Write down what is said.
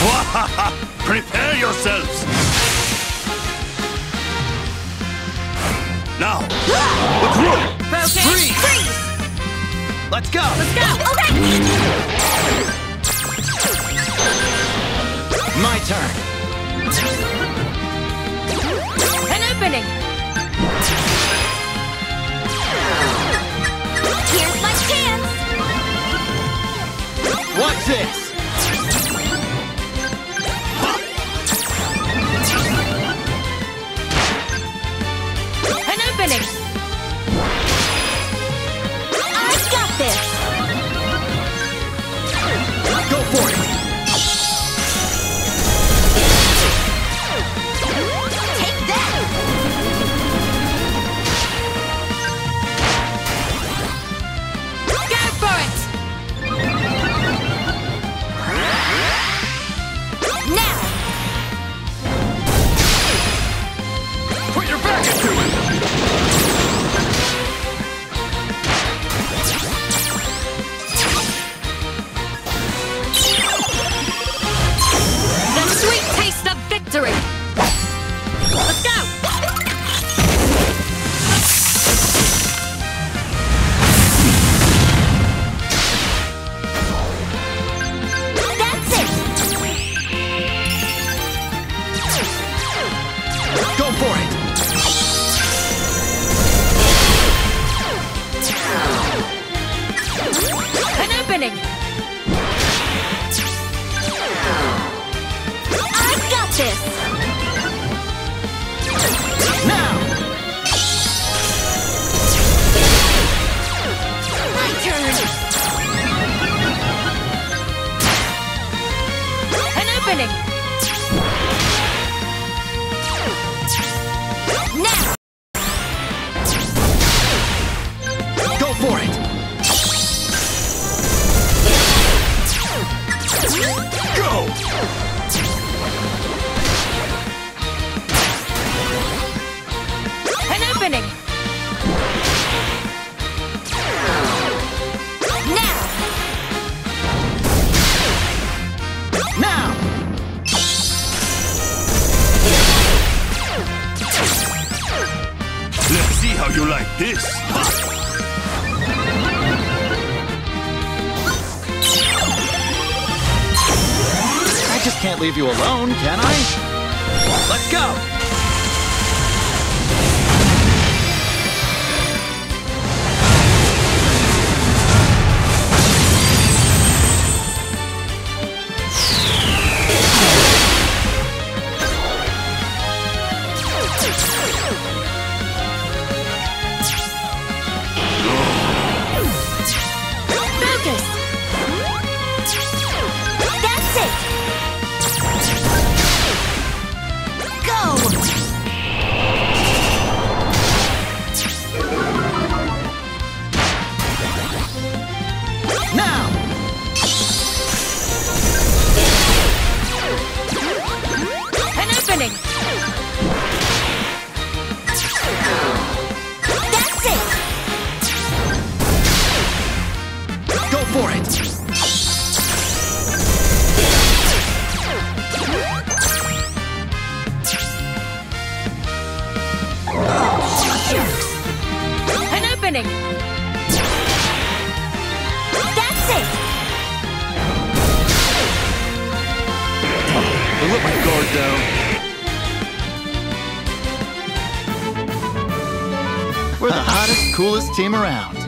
Prepare yourselves! Now, let's roll! Focus! Freeze! Freeze! Let's go! Let's go! Okay! My turn! An opening! Here's my chance! What's this? Now! My turn! An opening! Now! Go for it! Go! You like this. I just can't leave you alone, can I? Let's go! For it! An opening! That's it! I let my guard down. We're the hottest, coolest team around.